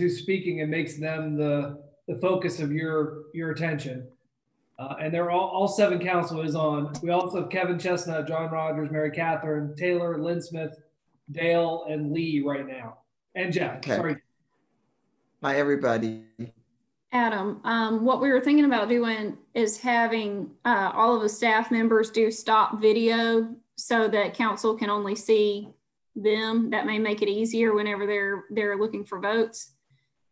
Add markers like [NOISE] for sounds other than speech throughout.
who's speaking and makes them the, the focus of your, your attention. Uh, and they're all, all seven council is on. We also have Kevin Chestnut, John Rogers, Mary Catherine, Taylor, Lynn Smith, Dale, and Lee right now. And Jeff, Okay. sorry. Hi, everybody. Adam, um, what we were thinking about doing is having, uh, all of the staff members do stop video so that council can only see them. That may make it easier whenever they're, they're looking for votes.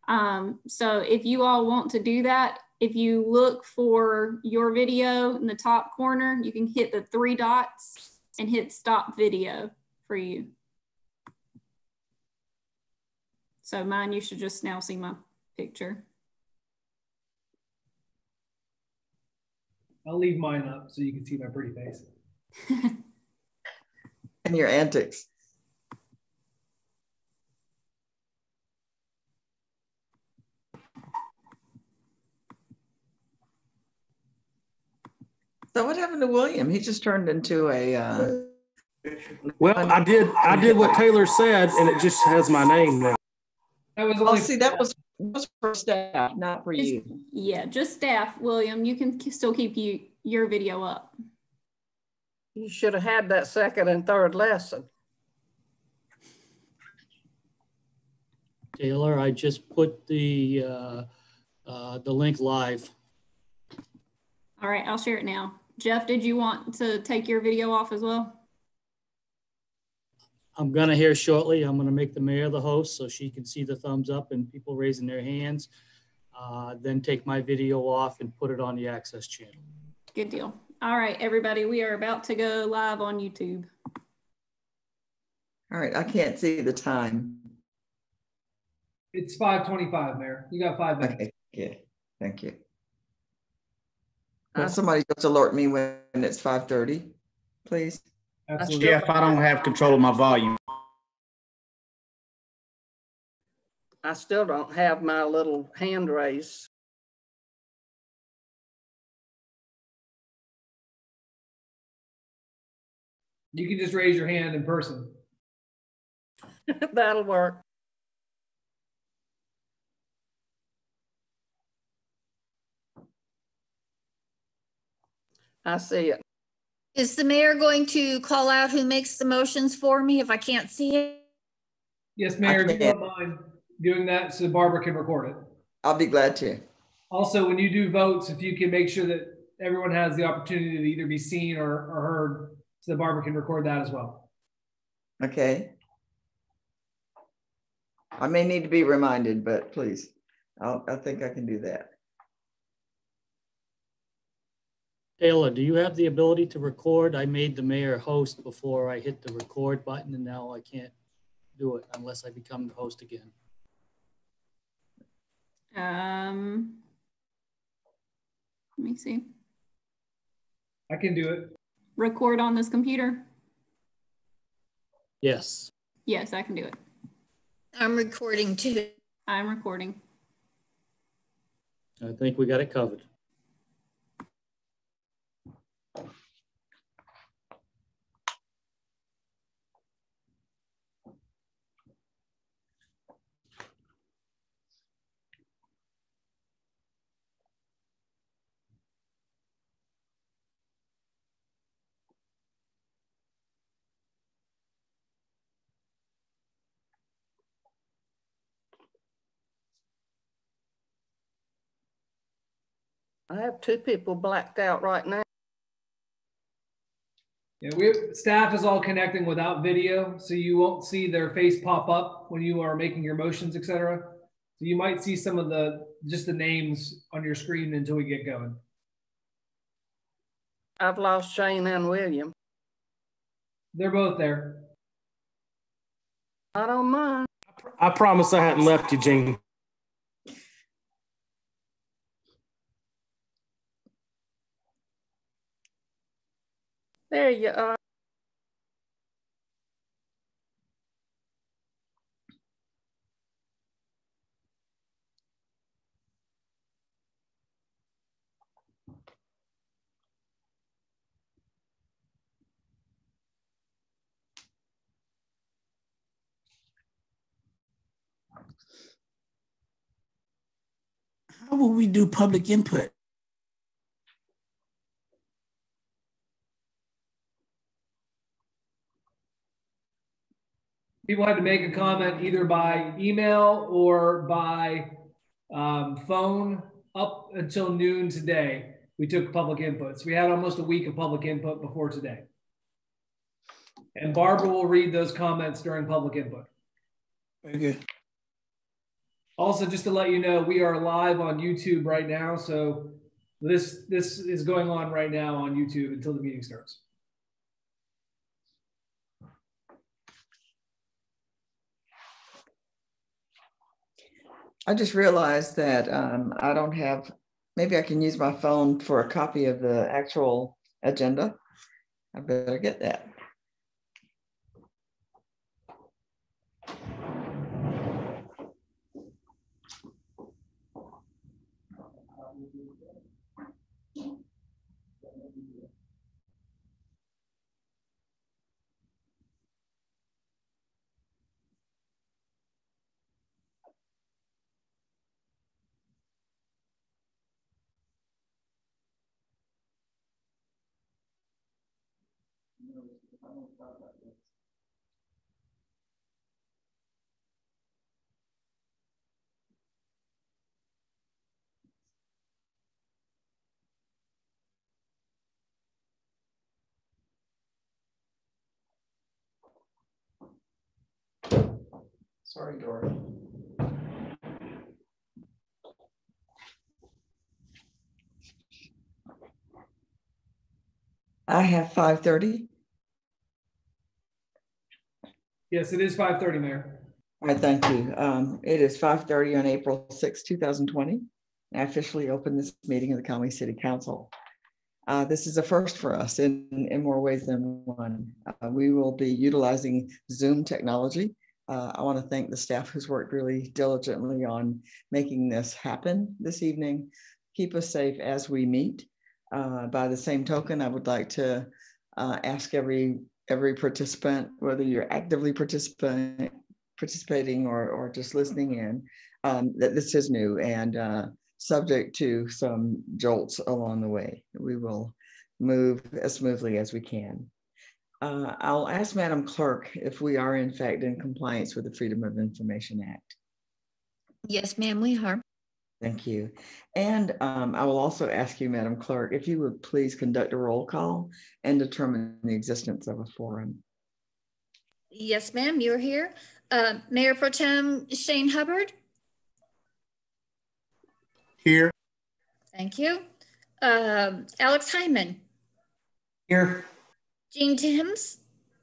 Um, so if you all want to do that, if you look for your video in the top corner, you can hit the three dots and hit stop video for you. So mine, you should just now see my picture. I'll leave mine up so you can see my pretty face. [LAUGHS] And your antics. So what happened to William? He just turned into a, uh, Well, I did, I did what Taylor said and it just has my name now. That was oh, only, see, that was, was for staff, not for Is- you. Yeah, just staff, William. You can still keep you your video up. You should have had that second and third lesson. Taylor, I just put the, uh, uh, the link live. All right, I'll share it now. Jeff, did you want to take your video off as well? I'm gonna here shortly. I'm gonna make the mayor the host so she can see the thumbs up and people raising their hands. Uh, then take my video off and put it on the access channel. Good deal. All right, everybody, we are about to go live on YouTube. All right, I can't see the time. it's 525, Mayor. You got five minutes. Okay, yeah, thank you. I- somebody just alert me when it's 5:30, please? Absolutely. Jeff, I don't have control of my volume. I still don't have my little hand raised. You can just raise your hand in person. [LAUGHS] That'll work. I see it. Is the mayor going to call out who makes the motions for me if I can't see it? Yes, Mayor, if you don't mind doing that so Barbara can record it. I'll be glad to. Also, when you do votes, if you can make sure that everyone has the opportunity to either be seen or, or heard, so that Barbara can record that as well. Okay. I may need to be reminded, but please, I'll, I think I can do that. Taylor, do you have the ability to record? I made the mayor host before I hit the record button and now I can't do it unless I become the host again. Um, let me see. I can do it. Record on this computer? Yes. Yes, I can do it. I'm recording too. I'm recording. I think we got it covered. I have two people blacked out right now. Yeah, we staff is all connecting without video, so you won't see their face pop up when you are making your motions, etc. So you might see some of the just the names on your screen until we get going. I've lost Shane and William. They're both there. I don't mind. I promise I hadn't left you, Jean. There you are. How will we do public input? People had to make a comment either by email or by um, phone up until noon today. We took public inputs. We had almost a week of public input before today. And Barbara will read those comments during public input. Very good. Also, just to let you know, we are live on YouTube right now. So this this is going on right now on YouTube until the meeting starts. I just realized that um, I don't have, maybe I can use my phone for a copy of the actual agenda. I better get that. Sorry, Dory. I have five thirty. Yes, it is 5:30, Mayor. All right, thank you. Um, it is five thirty on April 6, two thousand twenty. I officially open this meeting of the Conway City Council. Uh, this is a first for us in, in more ways than one. Uh, we will be utilizing Zoom technology. Uh, I want to thank the staff who's worked really diligently on making this happen this evening. Keep us safe as we meet. Uh, by the same token, I would like to uh, ask every every participant, whether you're actively participating participating or, or just listening in, um, that this is new and uh, subject to some jolts along the way. We will move as smoothly as we can. Uh, I'll ask Madam Clerk if we are in fact in compliance with the Freedom of Information Act. Yes, ma'am, we are. Thank you. And um, I will also ask you, Madam Clerk, if you would please conduct a roll call and determine the existence of a quorum. Yes, ma'am, you're here. Uh, Mayor Pro Tem Shane Hubbard, Here. thank you. Um, Alex Hyman, Here. Jean Timms,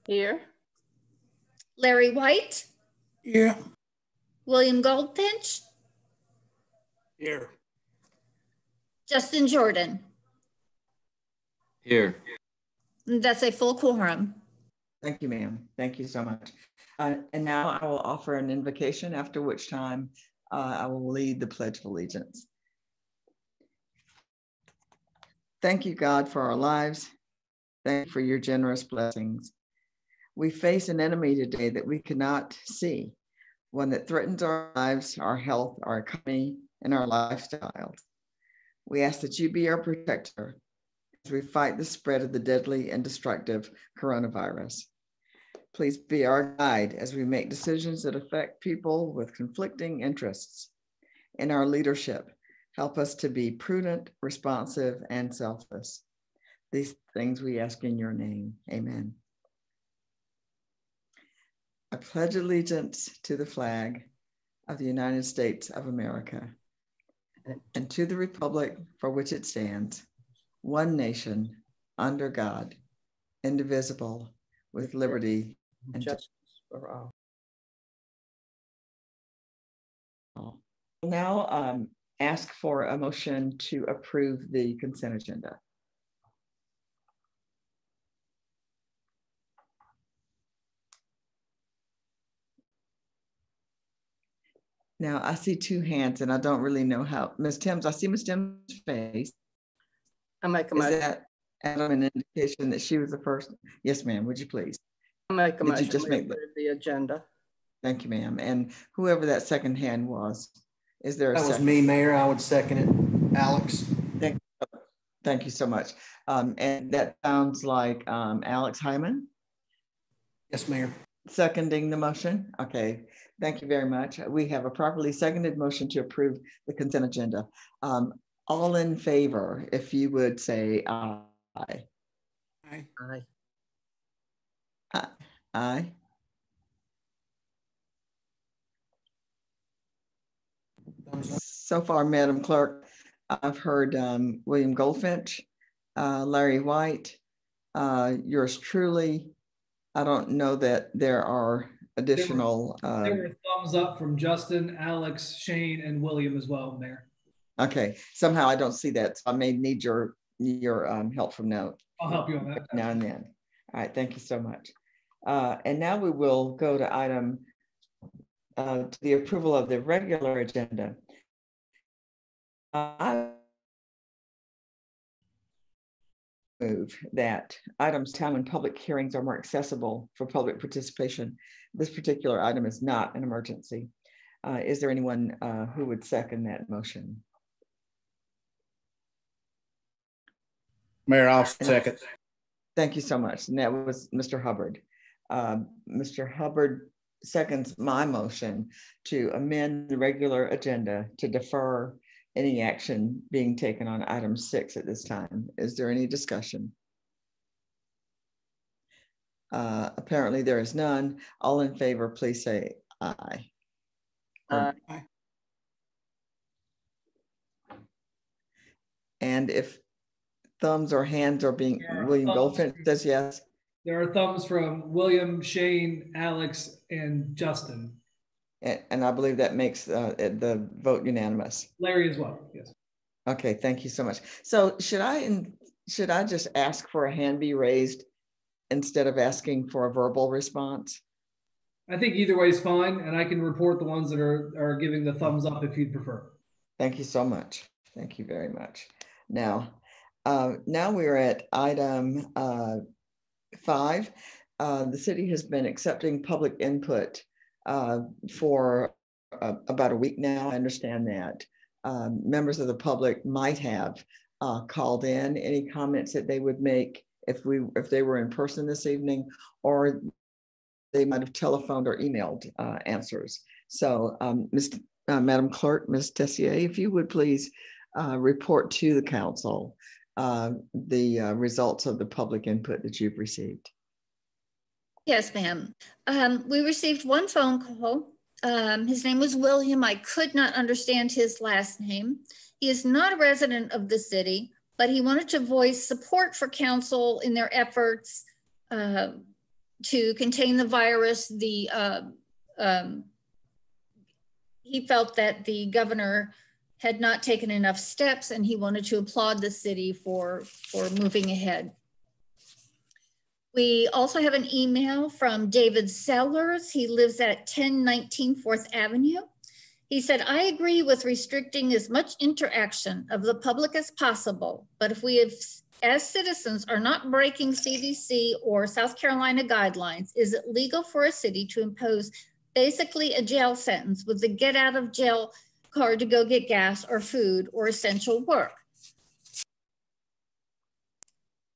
Here, Larry White, Yeah. William Goldfinch, Here. Justin Jordan. Here. That's a full quorum. Thank you, ma'am. Thank you so much. Uh, and now I will offer an invocation, after which time uh, I will lead the Pledge of Allegiance. Thank you, God, for our lives. Thank you for your generous blessings. We face an enemy today that we cannot see, one that threatens our lives, our health, our economy, and our lifestyles. We ask that you be our protector as we fight the spread of the deadly and destructive coronavirus. Please be our guide as we make decisions that affect people with conflicting interests. In our leadership, help us to be prudent, responsive, and selfless. These things we ask in your name. Amen. I pledge allegiance to the flag of the United States of America and to the republic for which it stands, one nation, under God, indivisible, with liberty and justice for all. all. Now, um, ask for a motion to approve the consent agenda. Now, I see two hands and I don't really know how, Ms. Timms, I see Ms. Timms' face. I make a motion. Is motion, that Adam an indication that she was the first? Yes, ma'am, would you please? I make a did you just make the- the agenda. Thank you, ma'am. And whoever that second hand was, Is there a That was second? me, Mayor. I would second it. Alex? Thank you so much. Um, and that sounds like, um, Alex Hyman Yes, Mayor. seconding the motion. Okay, thank you very much. We have a properly seconded motion to approve the consent agenda. Um, all in favor, if you would say aye. Aye. Aye. Aye. Thumbs up. So far, Madam Clerk, I've heard um, William Goldfinch, uh, Larry White, uh, yours truly. I don't know that there are additional, uh, There were thumbs up from Justin, Alex, Shane, and William as well, Mayor. okay, somehow I don't see that. So I may need your, your um, help from now, I'll help you on that. now and then. All right, thank you so much. Uh, And now we will go to item, uh, to the approval of the regular agenda. I move that items town and public hearings are more accessible for public participation. This particular item is not an emergency. Uh, Is there anyone uh, who would second that motion? Mayor, I'll second. Thank you so much. And that was Mr. Hubbard. Um, Mr. Hubbard seconds my motion to amend the regular agenda to defer any action being taken on item six at this time. Is there any discussion? Uh, Apparently there is none. All in favor, please say aye. Aye. And if thumbs or hands are being, Yeah, William. Goldfinch says yes. There are thumbs from William, Shane, Alex, and Justin. And, and I believe that makes uh, the vote unanimous. Larry as well, yes. Okay, thank you so much. So should I, should I just ask for a hand be raised instead of asking for a verbal response? I think either way is fine, and I can report the ones that are, are giving the thumbs up if you'd prefer. Thank you so much. Thank you very much. Now, uh, now we're at item uh, five. Uh, The city has been accepting public input uh, for uh, about a week now. I understand that. Um, Members of the public might have uh, called in any comments that they would make if we, if they were in person this evening, or they might have telephoned or emailed uh, answers. So, um, Ms. Uh, Madam Clerk, Ms. Tessier, if you would please uh, report to the council uh, the uh, results of the public input that you've received. Yes, ma'am. Um, we received one phone call. Um, his name was William. I could not understand his last name. He is not a resident of the city, but he wanted to voice support for council in their efforts uh, to contain the virus. The uh, um, he felt that the governor had not taken enough steps, and he wanted to applaud the city for for moving ahead. We also have an email from David Sellers. He lives at 1019 Fourth Avenue. He said, I agree with restricting as much interaction of the public as possible, but if we have, as citizens are not breaking CDC or South Carolina guidelines, is it legal for a city to impose basically a jail sentence with the get out of jail card to go get gas or food or essential work?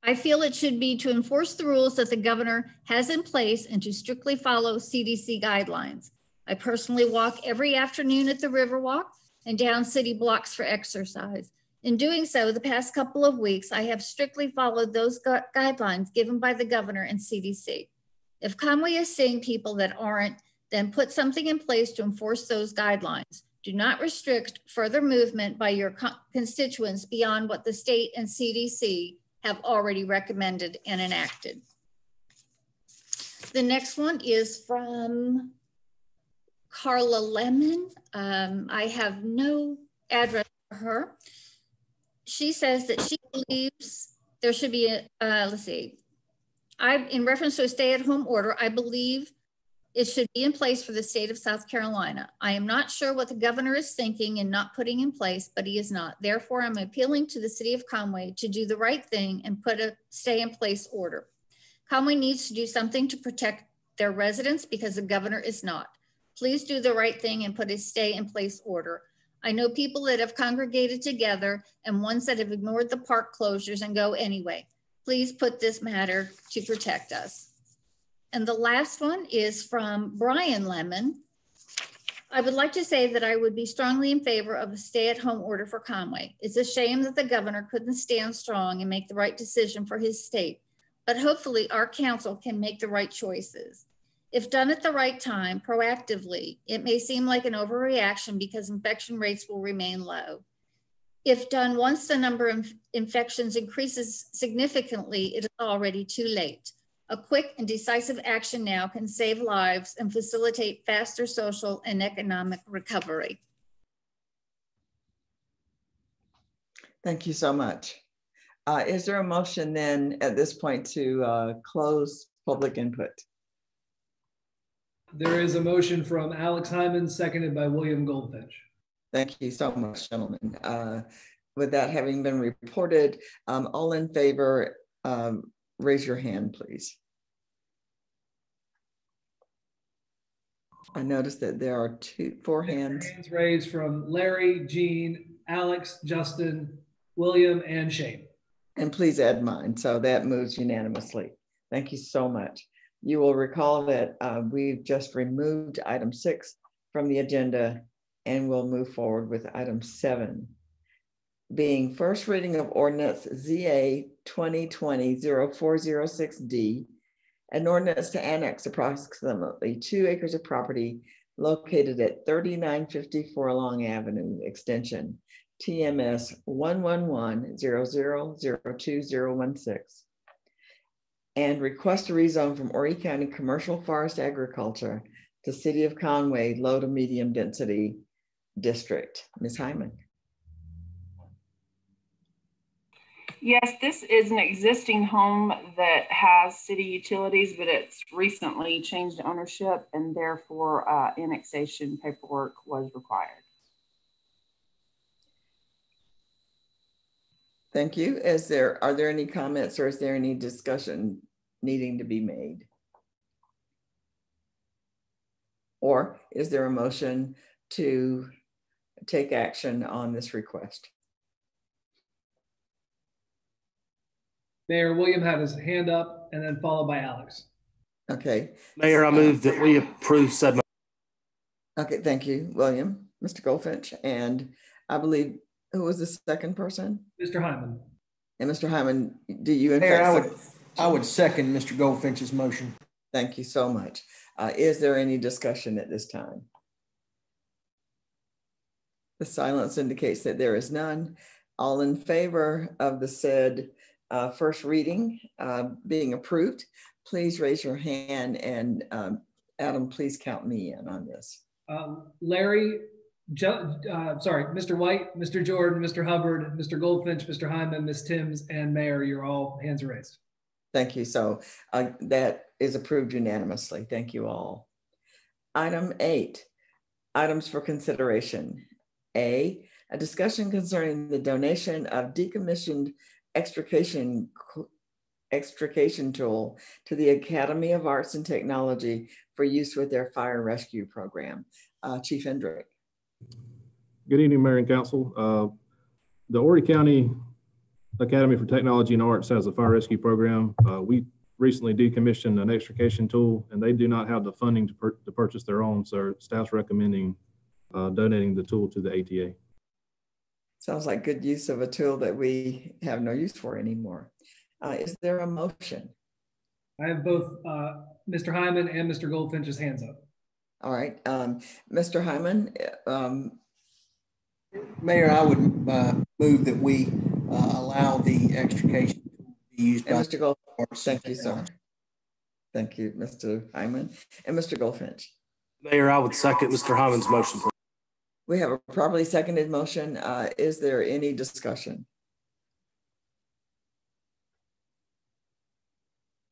I feel it should be to enforce the rules that the governor has in place and to strictly follow CDC guidelines. I personally walk every afternoon at the Riverwalk and down city blocks for exercise. In doing so, the past couple of weeks, I have strictly followed those gu- guidelines given by the governor and CDC. If Conway is seeing people that aren't, then put something in place to enforce those guidelines. Do not restrict further movement by your co- constituents beyond what the state and CDC have already recommended and enacted. The next one is from Carla Lemon. Um, I have no address for her. She says that she believes there should be a, uh, let's see. I, in reference to a stay-at-home order, I believe it should be in place for the state of South Carolina. I am not sure what the governor is thinking in not putting in place, but he is not. Therefore, I'm appealing to the city of Conway to do the right thing and put a stay in place order. Conway needs to do something to protect their residents because the governor is not. Please do the right thing and put a stay in place order. I know people that have congregated together and ones that have ignored the park closures and go anyway. Please put this matter to protect us. And the last one is from Brian Lemon. I would like to say that I would be strongly in favor of a stay-at-home order for Conway. It's a shame that the governor couldn't stand strong and make the right decision for his state, but hopefully our council can make the right choices. If done at the right time, proactively, it may seem like an overreaction because infection rates will remain low. If done once the number of infections increases significantly, it is already too late. A quick and decisive action now can save lives and facilitate faster social and economic recovery. Thank you so much. Uh, is there a motion then at this point to uh, close public input? There is a motion from Alex Hyman, seconded by William Goldfinch. Thank you so much, gentlemen. Uh, with that having been reported, um, all in favor, um, raise your hand, please. I noticed that there are two, four hands. Hands raised from Larry, Jean, Alex, Justin, William, and Shane. And please add mine. So that moves unanimously. Thank you so much. You will recall that uh, we've just removed item six from the agenda and we'll move forward with item seven. Being first reading of ordinance ZA 2020-0406D, an ordinance to annex approximately two acres of property located at 3954 Long Avenue Extension, TMS 111-0002-016, and request a rezone from Horry County Commercial Forest Agriculture to City of Conway Low to Medium Density District. Ms. Hyman. Yes, this is an existing home that has city utilities, but it's recently changed ownership and therefore uh, annexation paperwork was required. Thank you. Is there, are there any comments or is there any discussion needing to be made? Or is there a motion to take action on this request? Mayor William had his hand up and then followed by Alex. Okay. Mayor, I move that we approve said. mo- Okay, thank you, William, Mr. Goldfinch, and I believe, who was the second person? Mr. Hyman. And Mr. Hyman, do you in Mayor, I would, I would second Mr. Goldfinch's motion. Thank you so much. Uh, is there any discussion at this time? The silence indicates that there is none. All in favor of the said uh, first reading uh, being approved, please raise your hand and um, Adam, please count me in on this. Um, Larry, Ju- uh, sorry, Mr. White, Mr. Jordan, Mr. Hubbard, Mr. Goldfinch, Mr. Hyman, Ms. Timms, and Mayor, you're all hands are raised. Thank you. So uh, that is approved unanimously. Thank you all. Item eight, items for consideration. A, a discussion concerning the donation of decommissioned extrication extrication tool to the Academy of Arts and Technology for use with their fire rescue program. Uh, Chief Hendrick. Good evening, Mayor and Council. Uh, The Horry County Academy for Technology and Arts has a fire rescue program. Uh, We recently decommissioned an extrication tool and they do not have the funding to pur- to purchase their own, so staff's recommending uh, donating the tool to the ATA. Sounds like good use of a tool that we have no use for anymore. Uh, Is there a motion? I have both uh, Mr. Hyman and Mr. Goldfinch's hands up. All right, um, Mr. Hyman, um, Mayor, I would uh, move that we uh, allow the extrication to be used and by. Mr. Gold, thank you, sir. Thank you, Mr. Hyman and Mr. Goldfinch. Mayor, I would second Mr. Hyman's motion. We have a properly seconded motion. Uh, Is there any discussion?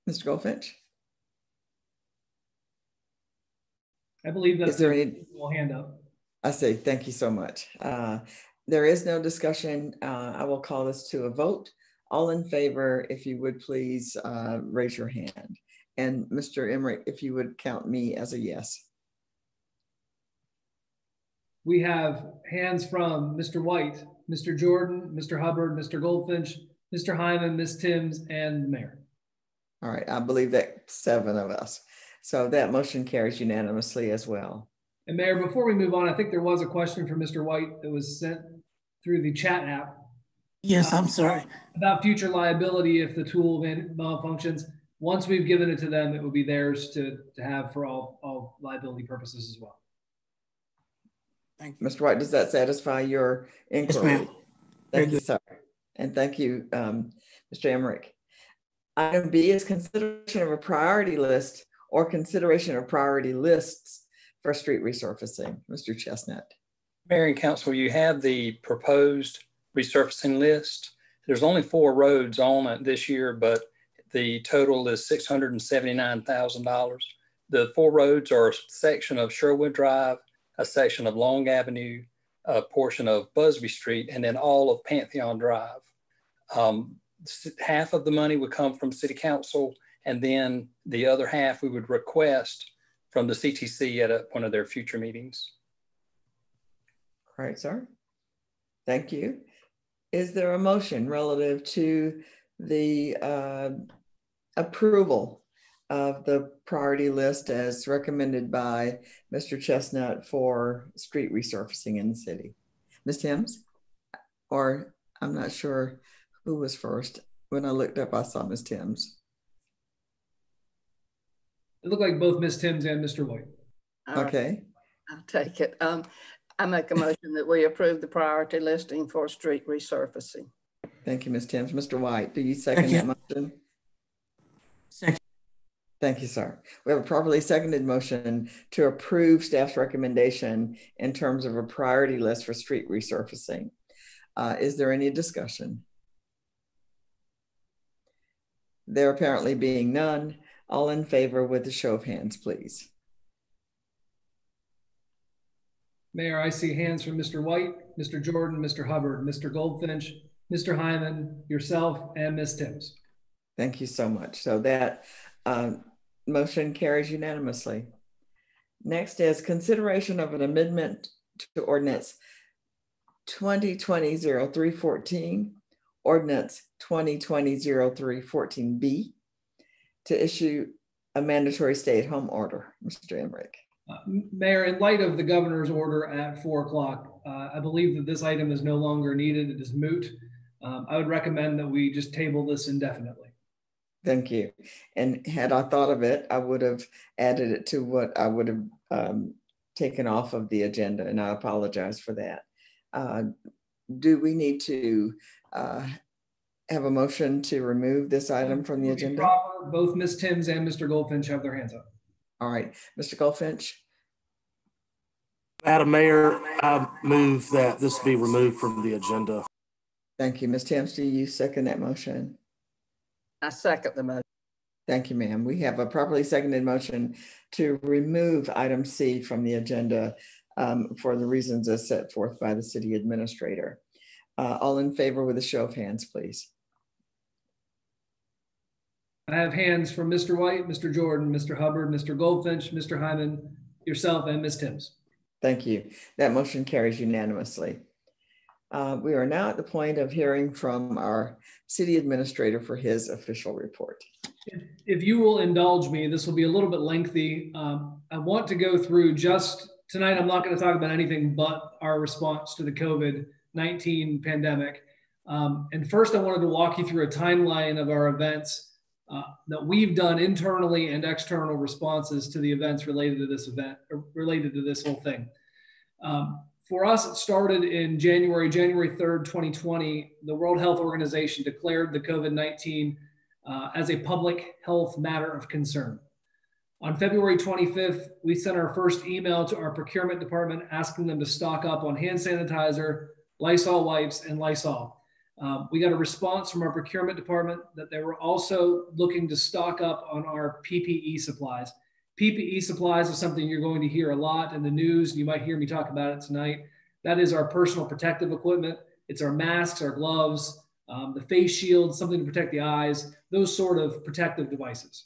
Mr. Goldfinch, I believe that's is there a any, hand up. I say, thank you so much. Uh, There is no discussion. Uh, I will call this to a vote. All in favor, if you would please uh, raise your hand. And Mr. Emrick, if you would count me as a yes. we have hands from Mr. White, Mr. Jordan, Mr. Hubbard, Mr. Goldfinch, Mr. Hyman, Ms. Timms, and mayor. All right, I believe that seven of us. So that motion carries unanimously as well. And Mayor, before we move on, I think there was a question from Mr. White that was sent through the chat app Yes, I'm sorry. about future liability if the tool malfunctions. Once we've given it to them, it will be theirs to, to have for all, all liability purposes as well. Thank you. Mr. White, does that satisfy your inquiry? Yes, inquiry? ma'am. Thank you, sir. And thank you, um, Mr. Emrick. Item B is consideration of a priority list or consideration of priority lists for street resurfacing. Mr. Chestnut. Mayor and council, you have the proposed resurfacing list. There's only four roads on it this year, but the total is six hundred and seventy-nine thousand dollars. The four roads are a section of Sherwood Drive, a section of Long Avenue, a portion of Busby Street, and then all of Pantheon Drive. Um, half of the money would come from city council, and then the other half we would request from the CTC at a- one of their future meetings. All right, sir. Thank you. Is there a motion relative to the uh, approval of the priority list as recommended by Mr. Chestnut for street resurfacing in the city? Ms. Timms? Or I'm not sure who was first. When I looked up, I saw Ms. Timms. It looked like both Ms. Timms and Mr. White. All right, Okay, I'll take it. Um, I make a motion that we approve the priority listing for street resurfacing. thank you, Ms. Timms. Mr. White, do you second that motion? Second. Thank you, sir. We have a properly seconded motion to approve staff's recommendation in terms of a priority list for street resurfacing. Uh, is there any discussion? There apparently being none, all in favor with a show of hands, please. Mayor, I see hands from Mr. White, Mr. Jordan, Mr. Hubbard, Mr. Goldfinch, Mr. Hyman, yourself, and Ms. Timms. Thank you so much. So that uh, motion carries unanimously. Next is consideration of an amendment to ordinance 2020-0314, ordinance 2020-0314B to issue a mandatory stay-at-home order. Mr. Emrick. Uh, Mayor, in light of the governor's order at four o'clock, uh, I believe that this item is no longer needed. It is moot. Um, I would recommend that we just table this indefinitely. Thank you. And had I thought of it, I would have added it to what I would have um, taken off of the agenda, and I apologize for that. Uh, Do we need to uh, have a motion to remove this item from the agenda? proper. Both Ms. Timms and Mr. Goldfinch have their hands up. All right, Mr. Goldfinch, Madam Mayor, I move that this be removed from the agenda. thank you. Ms. Timms, do you second that motion? I second the motion. Thank you, ma'am. We have a properly seconded motion to remove item C from the agenda um, for the reasons as set forth by the city administrator. Uh, All in favor with a show of hands, please. I have hands from Mr. White, Mr. Jordan, Mr. Hubbard, Mr. Goldfinch, Mr. Hyman, yourself, and Ms. Timms. Thank you. That motion carries unanimously. Uh, We are now at the point of hearing from our city administrator for his official report. If you will indulge me, this will be a little bit lengthy. Um, I want to go through just tonight. I'm not going to talk about anything but our response to the COVID 19 pandemic. Um, and first, I wanted to walk you through a timeline of our events uh, that we've done internally and external responses to the events related to this event, related to this whole thing. Um, for us, it started in January, January 3rd, 2020. The World Health Organization declared the COVID 19 uh, as a public health matter of concern. On February 25th, we sent our first email to our procurement department asking them to stock up on hand sanitizer, Lysol wipes, and Lysol. Um, we got a response from our procurement department that they were also looking to stock up on our PPE supplies. PPE supplies is something you're going to hear a lot in the news. You might hear me talk about it tonight. That is our personal protective equipment. It's our masks, our gloves, um, the face shield, something to protect the eyes, those sort of protective devices.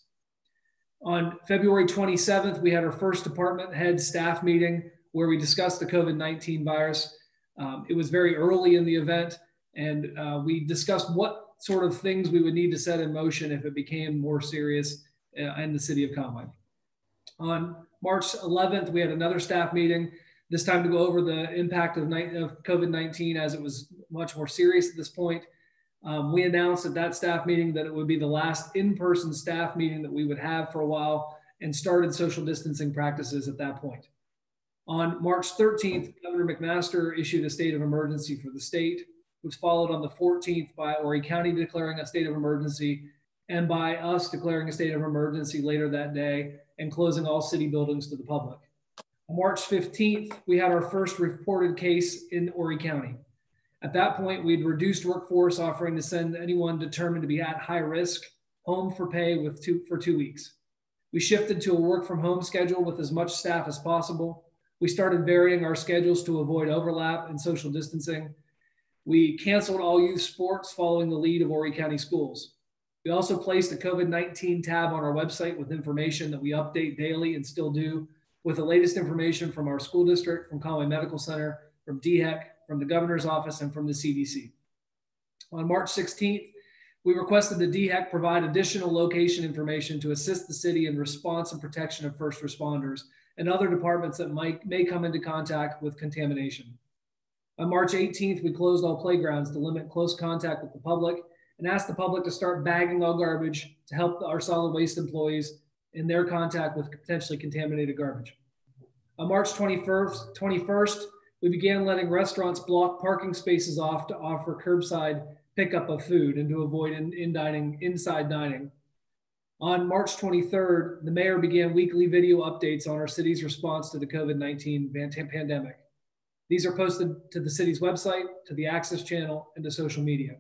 On February 27th, we had our first department head staff meeting where we discussed the COVID 19 virus. Um, it was very early in the event, and uh, we discussed what sort of things we would need to set in motion if it became more serious uh, in the city of Conway. On March 11th, we had another staff meeting, this time to go over the impact of, COVID 19 as it was much more serious at this point. Um, we announced at that staff meeting that it would be the last in person staff meeting that we would have for a while and started social distancing practices at that point. On March 13th, Governor McMaster issued a state of emergency for the state, which followed on the 14th by Horry County declaring a state of emergency and by us declaring a state of emergency later that day and closing all city buildings to the public. On March 15th, we had our first reported case in Horry County. At that point, we'd reduced workforce, offering to send anyone determined to be at high risk home for pay with two, for two weeks. We shifted to a work from home schedule with as much staff as possible. We started varying our schedules to avoid overlap and social distancing. We canceled all youth sports following the lead of Horry County Schools. We also placed a COVID 19 tab on our website with information that we update daily and still do with the latest information from our school district, from Conway Medical Center, from DHEC, from the governor's office and from the CDC. On March 16th, we requested the DHEC provide additional location information to assist the city in response and protection of first responders and other departments that might may come into contact with contamination. On March 18th, we closed all playgrounds to limit close contact with the public and asked the public to start bagging all garbage to help our solid waste employees in their contact with potentially contaminated garbage. On March 21st, 21st we began letting restaurants block parking spaces off to offer curbside pickup of food and to avoid in, in dining, inside dining. On March 23rd, the mayor began weekly video updates on our city's response to the COVID 19 pandemic. These are posted to the city's website, to the Access channel, and to social media.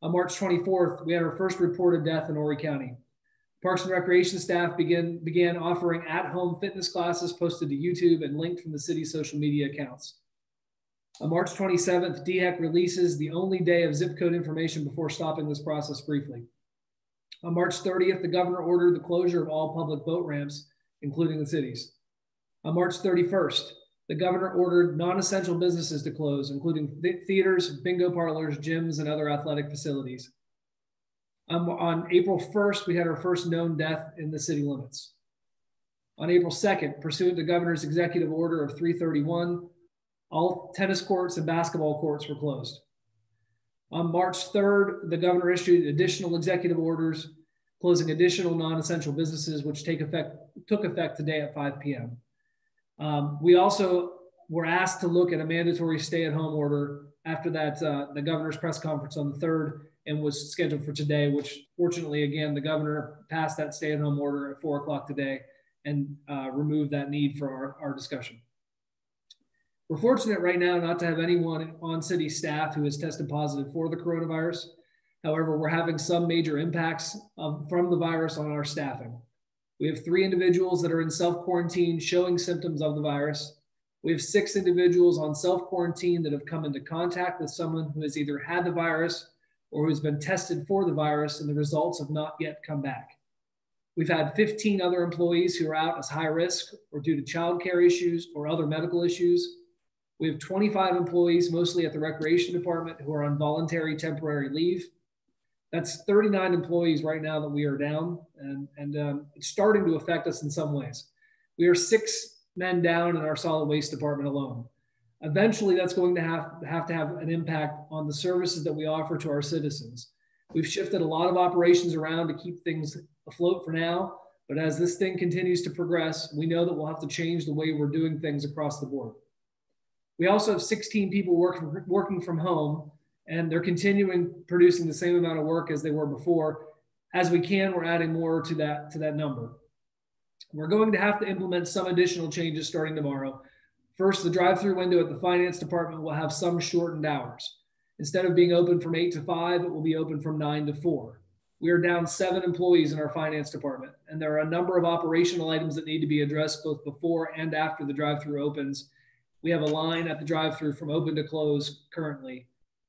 On March 24th, we had our first reported death in Horry County. Parks and Recreation staff began, began offering at home fitness classes posted to YouTube and linked from the city's social media accounts. On March 27th, DHEC releases the only day of zip code information before stopping this process briefly. On March 30th, the governor ordered the closure of all public boat ramps, including the cities. On March 31st, the governor ordered non essential businesses to close, including th theaters, bingo parlors, gyms, and other athletic facilities. Um, on April 1st, we had our first known death in the city limits. On April 2nd, pursuant to governor's executive order of 331, all tennis courts and basketball courts were closed. On March 3rd, the governor issued additional executive orders closing additional non-essential businesses, which take effect, took effect today at 5 p.m. Um, we also were asked to look at a mandatory stay-at-home order after that uh, the governor's press conference on the 3rd and was scheduled for today, which fortunately, again, the governor passed that stay at home order at four o'clock today and uh, removed that need for our, our discussion. We're fortunate right now not to have anyone on city staff who has tested positive for the coronavirus. However, we're having some major impacts of, from the virus on our staffing. We have three individuals that are in self quarantine showing symptoms of the virus. We have six individuals on self quarantine that have come into contact with someone who has either had the virus or who's been tested for the virus and the results have not yet come back. We've had 15 other employees who are out as high risk or due to childcare issues or other medical issues. We have 25 employees, mostly at the recreation department, who are on voluntary temporary leave. That's 39 employees right now that we are down, and, and um, it's starting to affect us in some ways. We are six men down in our solid waste department alone. Eventually, that's going to have, have to have an impact on the services that we offer to our citizens. We've shifted a lot of operations around to keep things afloat for now, but as this thing continues to progress, we know that we'll have to change the way we're doing things across the board. We also have 16 people working, working from home, and they're continuing producing the same amount of work as they were before. As we can, we're adding more to that, to that number. We're going to have to implement some additional changes starting tomorrow First, the drive through window at the finance department will have some shortened hours. Instead of being open from 8 to 5, it will be open from 9 to 4. We are down seven employees in our finance department, and there are a number of operational items that need to be addressed both before and after the drive through opens. We have a line at the drive through from open to close currently.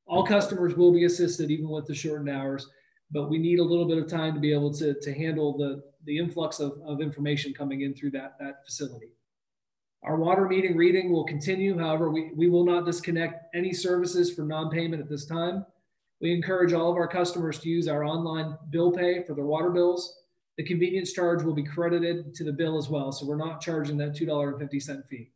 All customers will be assisted even with the shortened hours, but we need a little bit of time to be able to, to handle the, the influx of, of information coming in through that, that facility. Our water meeting reading will continue. However, we, we will not disconnect any services for non-payment at this time. We encourage all of our customers to use our online bill pay for their water bills. The convenience charge will be credited to the bill as well. So we're not charging that $2.50 fee.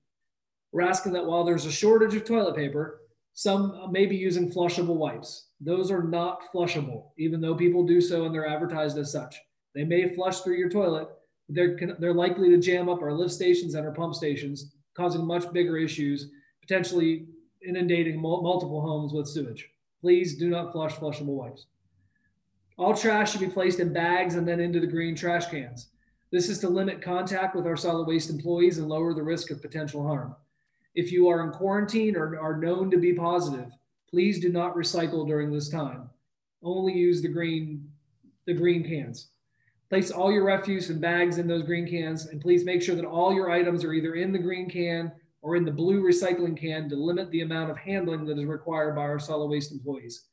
We're asking that while there's a shortage of toilet paper, some may be using flushable wipes. Those are not flushable, even though people do so and they're advertised as such. They may flush through your toilet, they're, they're likely to jam up our lift stations and our pump stations, causing much bigger issues, potentially inundating mul multiple homes with sewage. Please do not flush flushable wipes. All trash should be placed in bags and then into the green trash cans. This is to limit contact with our solid waste employees and lower the risk of potential harm. If you are in quarantine or are known to be positive, please do not recycle during this time. Only use the green, the green cans. Place all your refuse and bags in those green cans, and please make sure that all your items are either in the green can or in the blue recycling can to limit the amount of handling that is required by our solid waste employees.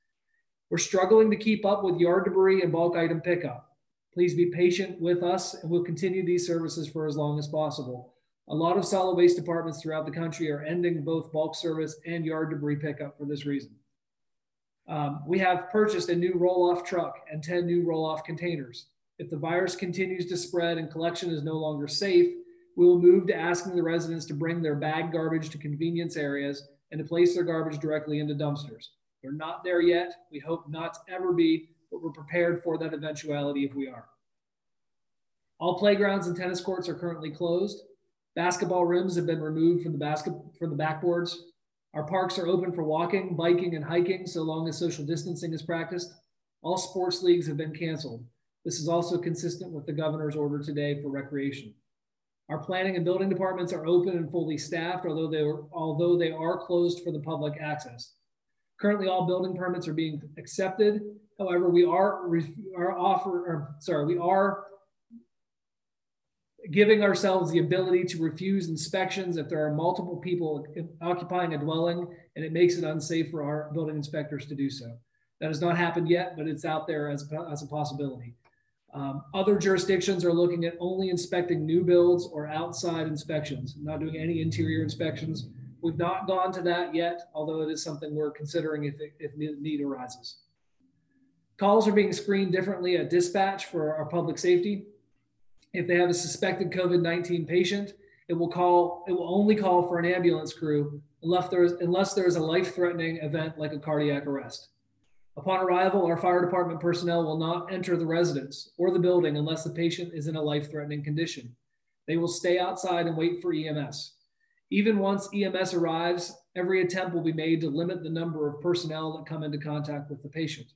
We're struggling to keep up with yard debris and bulk item pickup. Please be patient with us and we'll continue these services for as long as possible. A lot of solid waste departments throughout the country are ending both bulk service and yard debris pickup for this reason. Um, we have purchased a new roll-off truck and 10 new roll-off containers. If the virus continues to spread and collection is no longer safe, we will move to asking the residents to bring their bag garbage to convenience areas and to place their garbage directly into dumpsters. We're not there yet. We hope not to ever be, but we're prepared for that eventuality if we are. All playgrounds and tennis courts are currently closed. Basketball rims have been removed from the basket from the backboards. Our parks are open for walking, biking, and hiking so long as social distancing is practiced. All sports leagues have been canceled. This is also consistent with the governor's order today for recreation. Our planning and building departments are open and fully staffed, although they, are, although they are closed for the public access. Currently, all building permits are being accepted. However, we are, are offer, or, sorry, we are giving ourselves the ability to refuse inspections if there are multiple people occupying a dwelling and it makes it unsafe for our building inspectors to do so. That has not happened yet, but it's out there as, as a possibility. Um, other jurisdictions are looking at only inspecting new builds or outside inspections, not doing any interior inspections. We've not gone to that yet, although it is something we're considering if, if need arises. Calls are being screened differently at dispatch for our public safety. If they have a suspected COVID-19 patient, it will call. It will only call for an ambulance crew unless there is unless there is a life-threatening event like a cardiac arrest. Upon arrival, our fire department personnel will not enter the residence or the building unless the patient is in a life threatening condition. They will stay outside and wait for EMS. Even once EMS arrives, every attempt will be made to limit the number of personnel that come into contact with the patient.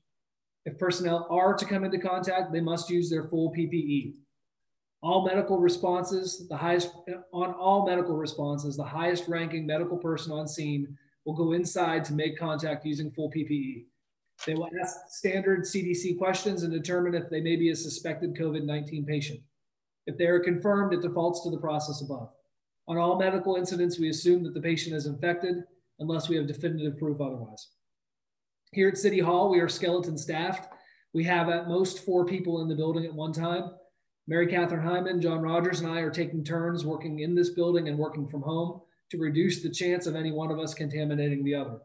If personnel are to come into contact, they must use their full PPE. All medical responses, the highest on all medical responses, the highest ranking medical person on scene will go inside to make contact using full PPE. They will ask standard CDC questions and determine if they may be a suspected COVID 19 patient. If they are confirmed, it defaults to the process above. On all medical incidents, we assume that the patient is infected unless we have definitive proof otherwise. Here at City Hall, we are skeleton staffed. We have at most four people in the building at one time. Mary Catherine Hyman, John Rogers, and I are taking turns working in this building and working from home to reduce the chance of any one of us contaminating the other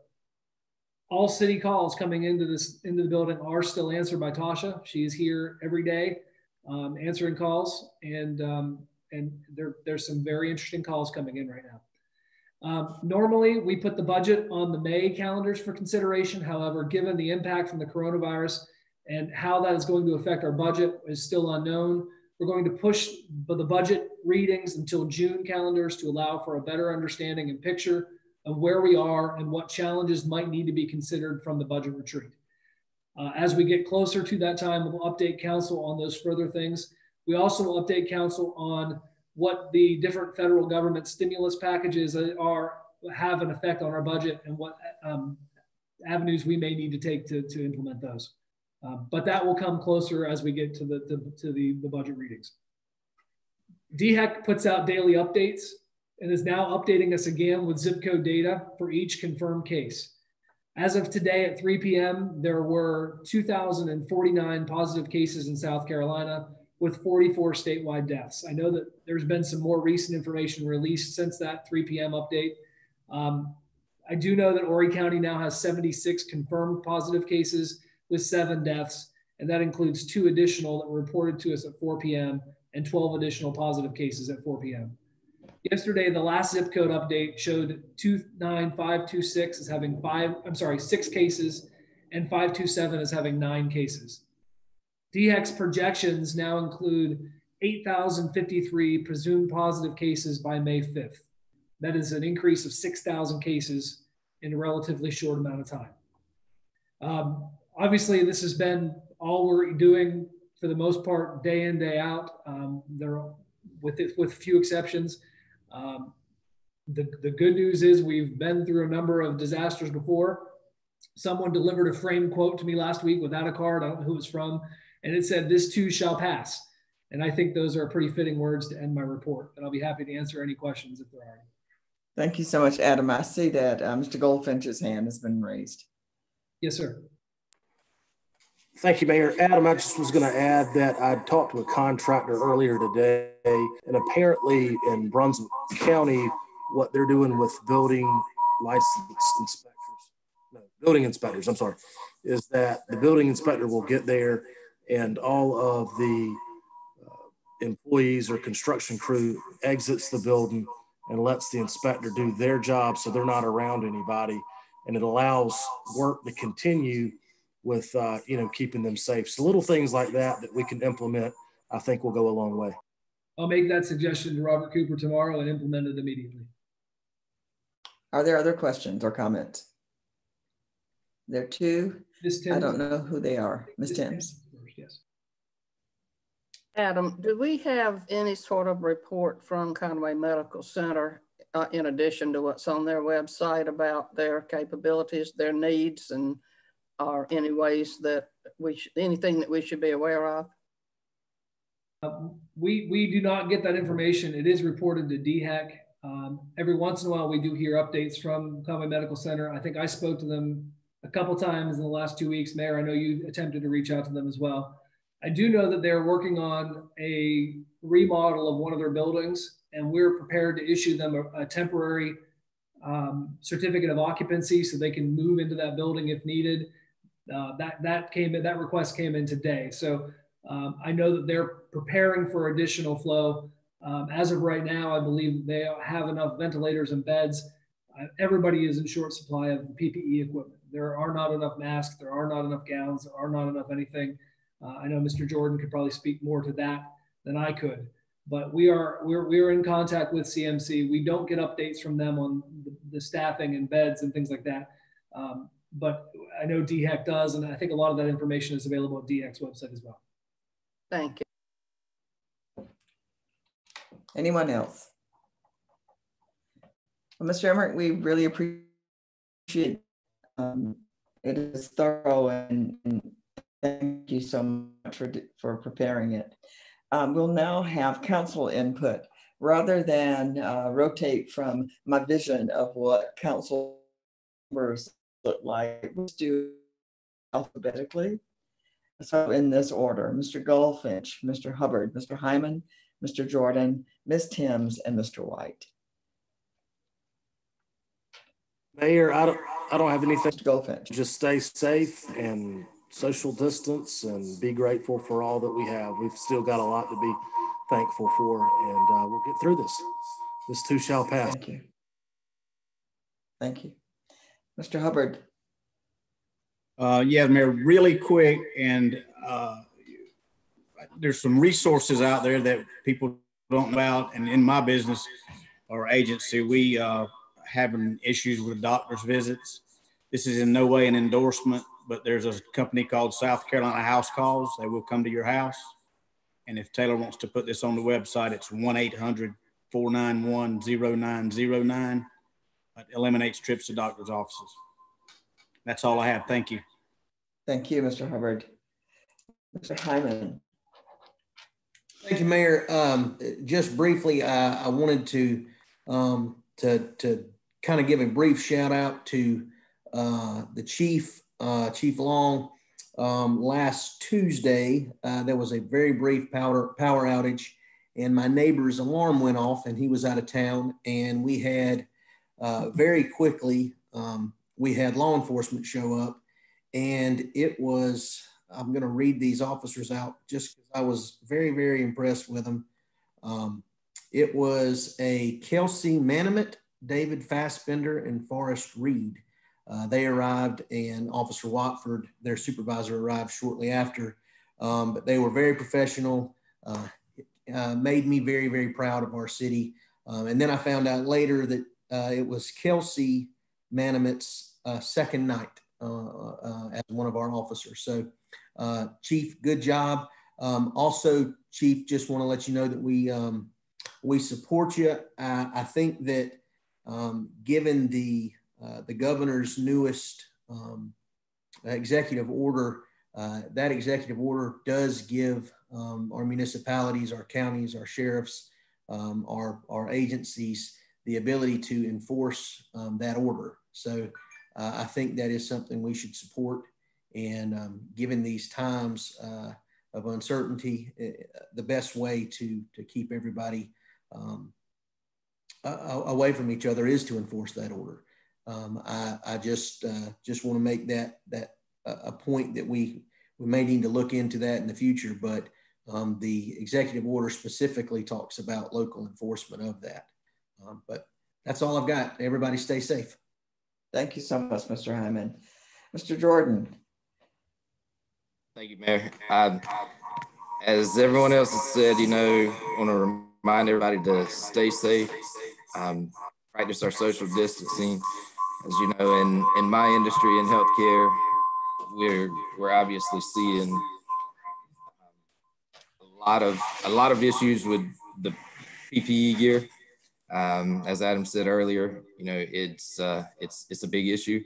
all city calls coming into this into the building are still answered by Tasha. She is here every day um, answering calls, and um, and there there's some very interesting calls coming in right now. Um, normally, we put the budget on the May calendars for consideration. However, given the impact from the coronavirus and how that is going to affect our budget is still unknown. We're going to push the budget readings until June calendars to allow for a better understanding and picture of where we are and what challenges might need to be considered from the budget retreat. Uh, as we get closer to that time, we'll update council on those further things. We also will update council on what the different federal government stimulus packages are have an effect on our budget and what um, avenues we may need to take to, to implement those. Um, but that will come closer as we get to the, to, to the, the budget readings. DHEC puts out daily updates and is now updating us again with zip code data for each confirmed case. As of today at 3 p.m., there were 2,049 positive cases in South Carolina, with 44 statewide deaths. I know that there's been some more recent information released since that 3 p.m. update. Um, I do know that Horry County now has 76 confirmed positive cases with seven deaths, and that includes two additional that were reported to us at 4 p.m. and 12 additional positive cases at 4 p.m. Yesterday, the last zip code update showed 29526 is having five, I'm sorry, six cases, and 527 is having nine cases. DHEC's projections now include 8,053 presumed positive cases by May 5th. That is an increase of 6,000 cases in a relatively short amount of time. Um, obviously, this has been all we're doing for the most part, day in, day out. Um, there, with it, with few exceptions. Um, the, the good news is we've been through a number of disasters before. Someone delivered a framed quote to me last week without a card. I don't know who it was from and it said, This too shall pass. And I think those are pretty fitting words to end my report. And I'll be happy to answer any questions if there are any. Thank you so much, Adam. I see that uh, Mr. Goldfinch's hand has been raised. Yes, sir. Thank you, Mayor. Adam, I just was going to add that I talked to a contractor earlier today, and apparently in Brunswick County, what they're doing with building license inspectors, no, building inspectors, I'm sorry, is that the building inspector will get there and all of the uh, employees or construction crew exits the building and lets the inspector do their job so they're not around anybody and it allows work to continue with uh, you know keeping them safe. So little things like that that we can implement i think will go a long way. I'll make that suggestion to robert cooper tomorrow and implement it immediately. Are there other questions or comments? There are two. I don't know who they are. Miss timms. Yes. Adam, do we have any sort of report from Conway Medical Center uh, in addition to what's on their website about their capabilities, their needs, and are any ways that we anything that we should be aware of? Uh, we, we do not get that information. It is reported to DHEC. Um, every once in a while, we do hear updates from Conway Medical Center. I think I spoke to them a couple times in the last two weeks. Mayor, I know you attempted to reach out to them as well. I do know that they're working on a remodel of one of their buildings, and we're prepared to issue them a, a temporary um, certificate of occupancy so they can move into that building if needed. Uh, that that came in, that request came in today. So um, I know that they're preparing for additional flow. Um, as of right now, I believe they have enough ventilators and beds. Uh, everybody is in short supply of PPE equipment. There are not enough masks. There are not enough gowns. There are not enough anything. Uh, I know Mr. Jordan could probably speak more to that than I could, but we are we're we're in contact with CMC. We don't get updates from them on the, the staffing and beds and things like that. Um, but I know DHEC does, and I think a lot of that information is available at DHEC's website as well. Thank you. Anyone else? Well, Mr. Emrick, we really appreciate um, it is thorough and, and Thank you so much for, for preparing it. Um, we'll now have council input rather than uh, rotate from my vision of what council members look like. Let's do alphabetically. So in this order, Mr. Goldfinch, Mr. Hubbard, Mr. Hyman, Mr. Jordan, Ms. Timms, and Mr. White. Mayor, I don't, I don't have anything. Mr. Goldfinch. Just stay safe and social distance and be grateful for all that we have. We've still got a lot to be thankful for, and uh, we'll get through this. This too shall pass. Thank you. Thank you. Mr. Hubbard. Uh, yeah, Mayor, really quick, and uh, there's some resources out there that people don't know about, and in my business or agency, we uh, having issues with doctor's visits. This is in no way an endorsement but there's a company called South Carolina House Calls. They will come to your house. And if Taylor wants to put this on the website, it's 1 800 491 0909. It eliminates trips to doctor's offices. That's all I have. Thank you. Thank you, Mr. Hubbard. Mr. Hyman. Thank you, Mayor. Um, just briefly, uh, I wanted to um, to to kind of give a brief shout out to uh, the chief uh, Chief Long, um, last Tuesday, uh, there was a very brief power, power outage and my neighbor's alarm went off and he was out of town. And we had uh, very quickly, um, we had law enforcement show up and it was, I'm going to read these officers out just because I was very, very impressed with them. Um, it was a Kelsey Manamet, David Fassbender, and Forrest Reed. Uh, they arrived, and Officer Watford, their supervisor, arrived shortly after. Um, but they were very professional, uh, uh, made me very, very proud of our city. Um, and then I found out later that uh, it was Kelsey Manamet's uh, second night uh, as one of our officers. So, Chief, good job. Um, also, Chief, just want to let you know that we um, we support you. I think that um, given the uh, the governor's newest um, executive order, uh, that executive order does give um, our municipalities, our counties, our sheriffs, um, our, our agencies the ability to enforce um, that order. So uh, I think that is something we should support. And um, given these times uh, of uncertainty, uh, the best way to, to keep everybody um, away from each other is to enforce that order um, I, I, just uh, just want to make that that a point that we we may need to look into that in the future. But um, the executive order specifically talks about local enforcement of that. Um, but that's all I've got. Everybody stay safe. Thank you so much, Mr. Hyman. Mr. Jordan. Thank you, Mayor. I, as everyone else has said, you know, I want to remind everybody to stay safe, um, practice our social distancing, as you know, in, in my industry in healthcare, we're we're obviously seeing a lot of a lot of issues with the PPE gear. Um, as Adam said earlier, you know, it's uh, it's it's a big issue.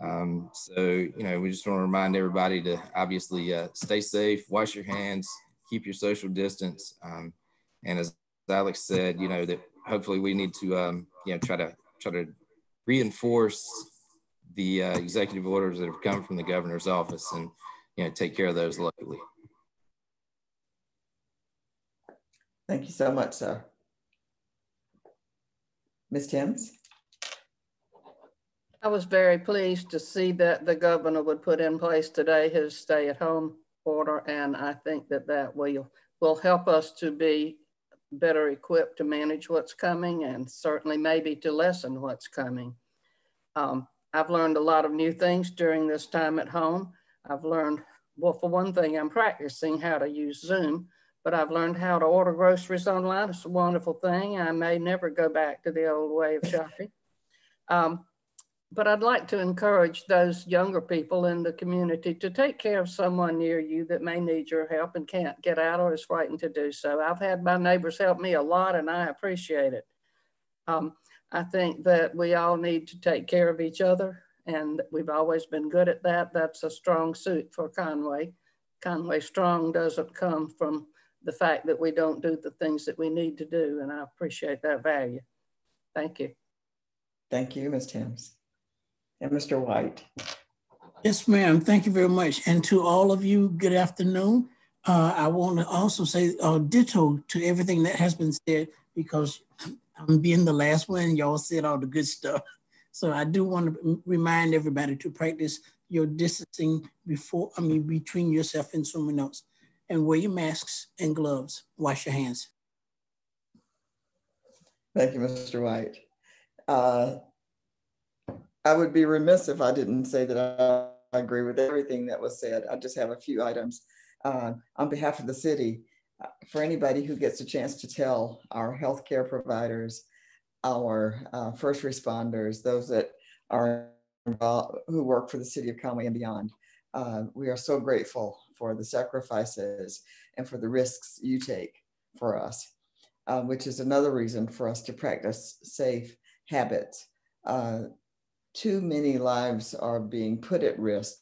Um, so you know, we just want to remind everybody to obviously uh, stay safe, wash your hands, keep your social distance, um, and as Alex said, you know that hopefully we need to um, you know try to try to reinforce the uh, executive orders that have come from the governor's office and you know take care of those locally. Thank you so much, sir. Ms. Timms? I was very pleased to see that the governor would put in place today his stay-at-home order, and I think that that will will help us to be better equipped to manage what's coming and certainly maybe to lessen what's coming. Um, I've learned a lot of new things during this time at home. I've learned, well, for one thing, I'm practicing how to use Zoom, but I've learned how to order groceries online. It's a wonderful thing. I may never go back to the old way of shopping. Um, but I'd like to encourage those younger people in the community to take care of someone near you that may need your help and can't get out or is frightened to do so. I've had my neighbors help me a lot and I appreciate it. Um, I think that we all need to take care of each other and we've always been good at that. That's a strong suit for Conway. Conway Strong doesn't come from the fact that we don't do the things that we need to do and I appreciate that value. Thank you. Thank you, Ms. Timms and Mr. White. Yes, ma'am. Thank you very much. And to all of you, good afternoon. Uh, I want to also say uh, ditto to everything that has been said because I'm being the last one. Y'all said all the good stuff. [LAUGHS] So I do want to remind everybody to practice your distancing before, I mean, between yourself and someone else. And wear your masks and gloves. Wash your hands. Thank you, Mr. White. Uh, I would be remiss if I didn't say that I agree with everything that was said. I just have a few items. Uh, on behalf of the city, uh, for anybody who gets a chance to tell our healthcare providers, our uh, first responders, those that are involved, who work for the city of Conway and beyond, uh, we are so grateful for the sacrifices and for the risks you take for us, uh, which is another reason for us to practice safe habits. Uh, too many lives are being put at risk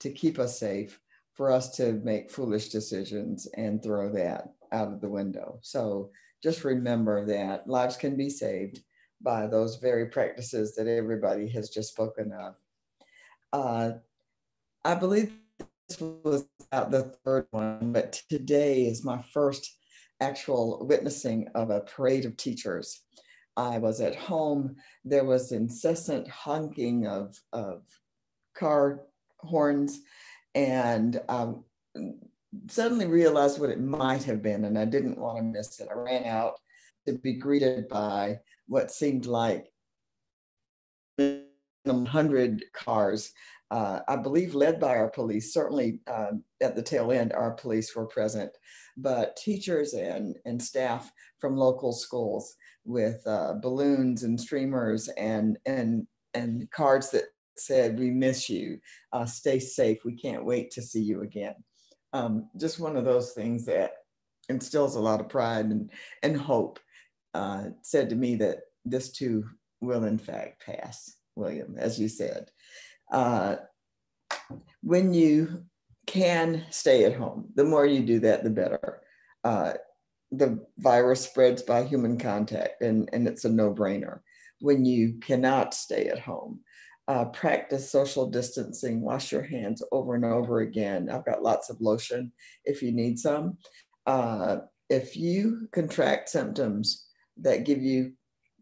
to keep us safe for us to make foolish decisions and throw that out of the window. So just remember that lives can be saved by those very practices that everybody has just spoken of. Uh, I believe was about the third one, but today is my first actual witnessing of a parade of teachers. I was at home. There was incessant honking of, of car horns, and um, suddenly realized what it might have been, and I didn't want to miss it. I ran out to be greeted by what seemed like 100 cars uh, I believe led by our police. Certainly um, at the tail end, our police were present, but teachers and, and staff from local schools with uh, balloons and streamers and, and, and cards that said, we miss you, uh, stay safe, we can't wait to see you again. Um, just one of those things that instills a lot of pride and, and hope. Uh, said to me that this too will in fact pass, William, as you said uh, when you can stay at home, the more you do that, the better. Uh, the virus spreads by human contact, and, and it's a no brainer. When you cannot stay at home, uh, practice social distancing, wash your hands over and over again. I've got lots of lotion if you need some. Uh, if you contract symptoms that give you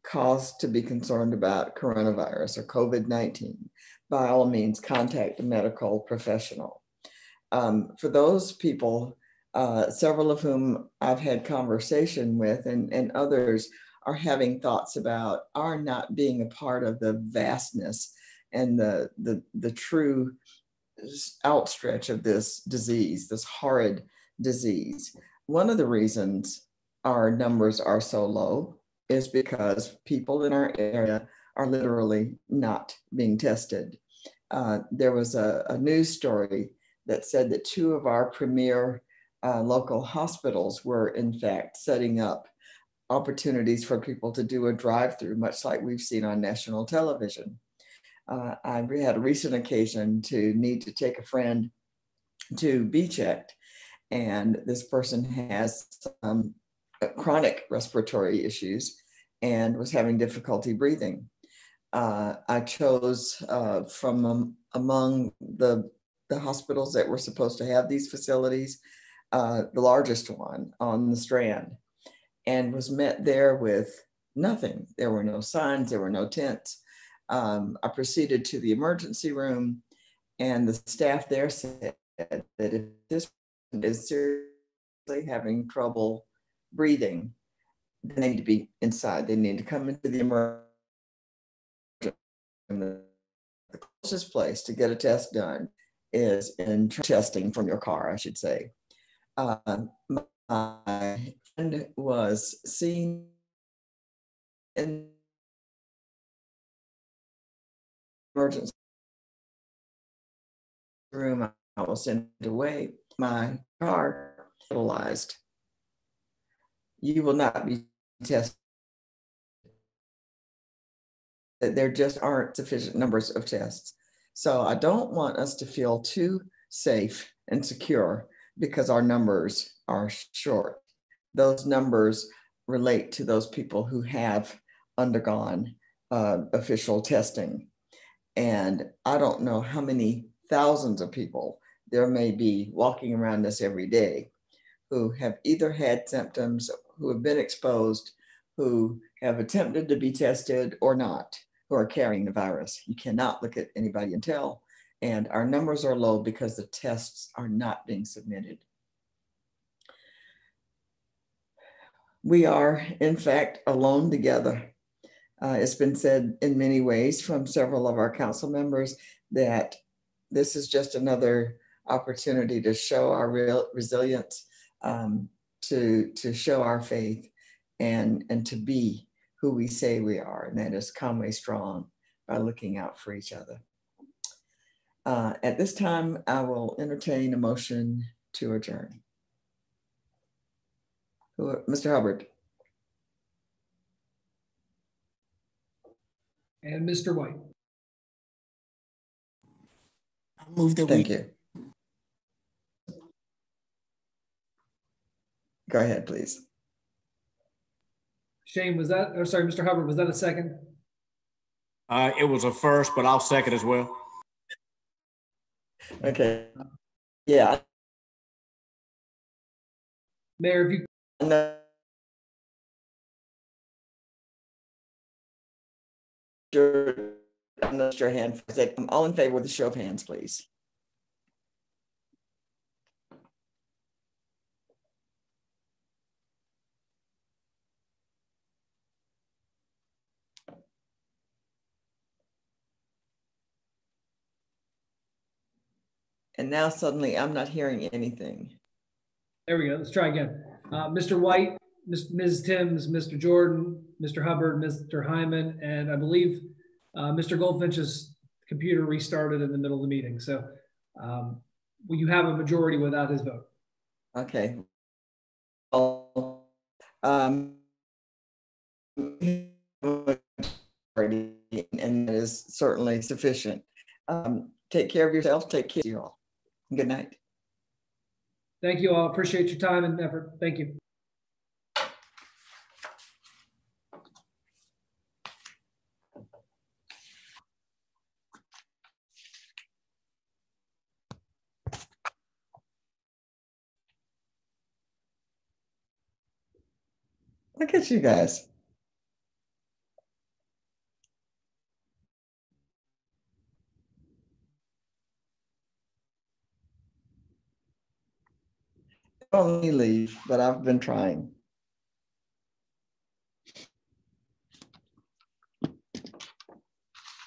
cause to be concerned about coronavirus or COVID 19, by all means, contact a medical professional. Um, for those people, uh, several of whom I've had conversation with and, and others are having thoughts about are not being a part of the vastness and the, the, the true outstretch of this disease, this horrid disease. One of the reasons our numbers are so low is because people in our area are literally not being tested. Uh, there was a, a, news story that said that two of our premier uh, local hospitals were, in fact, setting up opportunities for people to do a drive through, much like we've seen on national television. Uh, I had a recent occasion to need to take a friend to be checked, and this person has some chronic respiratory issues and was having difficulty breathing uh, I chose uh, from um, among the, the hospitals that were supposed to have these facilities, uh, the largest one on the Strand, and was met there with nothing. There were no signs, there were no tents. Um, I proceeded to the emergency room, and the staff there said that if this is seriously having trouble breathing, they need to be inside. They need to come into the emergency the, the closest place to get a test done is in testing from your car, I should say. Uh, my friend was seen in emergency room. I was sent away. My car hospitalized. You will not be tested that there just aren't sufficient numbers of tests. So I don't want us to feel too safe and secure because our numbers are short. Those numbers relate to those people who have undergone uh, official testing. And I don't know how many thousands of people there may be walking around us every day who have either had symptoms, who have been exposed, who have attempted to be tested or not who are carrying the virus. You cannot look at anybody and tell. And our numbers are low because the tests are not being submitted. We are, in fact, alone together. Uh, it's been said in many ways from several of our council members that this is just another opportunity to show our real resilience, um, to, to show our faith, and, and to be who we say we are, and that is Conway Strong by looking out for each other. Uh, at this time, I will entertain a motion to adjourn. Mr. Hubbard. And Mr. White. I move that Thank we. you. Go ahead, please. Shane, was that, or sorry, Mr. Hubbard, was that a second? Uh, it was a first, but I'll second as well. Okay. Yeah. Mayor, if you No. Your, unless your hand, for a sec. all in favor with a show of hands, please. And now suddenly I'm not hearing anything. There we go. Let's try again. Uh, Mr. White, Ms. Ms. Timms, Mr. Jordan, Mr. Hubbard, Mr. Hyman, and I believe uh, Mr. Goldfinch's computer restarted in the middle of the meeting. So um, will you have a majority without his vote? Okay. Well, um, and that is certainly sufficient. Um, take care of yourself. Take care of you all. Good night. Thank you all. Appreciate your time and effort. Thank you. Look at you guys. Only leave, but I've been trying.